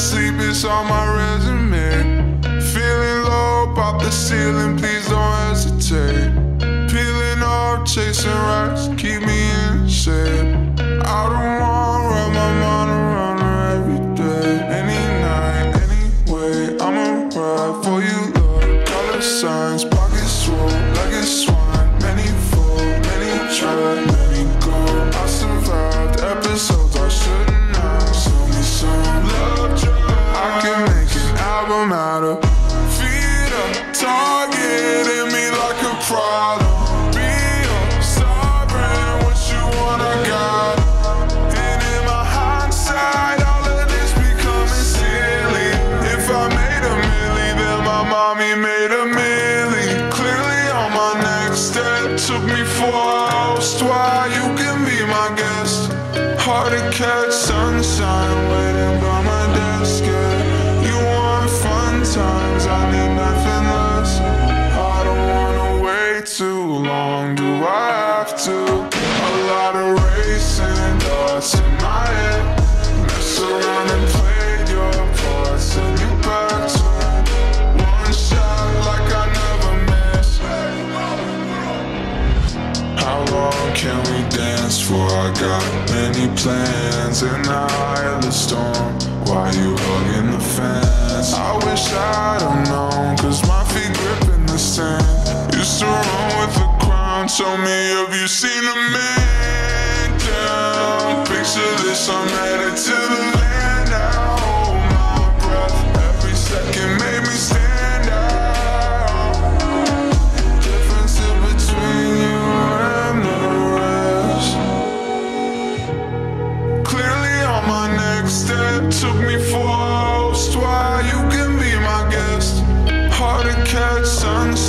sleep, it's on my resume. Feeling low, pop the ceiling, please don't hesitate. Peeling off, chasing right. Me four hours. Why you can be my guest? Hard to catch sunshine, waiting by my desk. Yeah. You want fun times, I need nothing less. I don't wanna wait too long, do I have to? A lot of racing thoughts How long can we dance for? I got many plans and I in the storm. Why you hugging the fence? I wish I'd have known, cause my feet gripping the sand. Used to run with the crown. Tell me, have you seen a man down? Picture this, I'm headed to the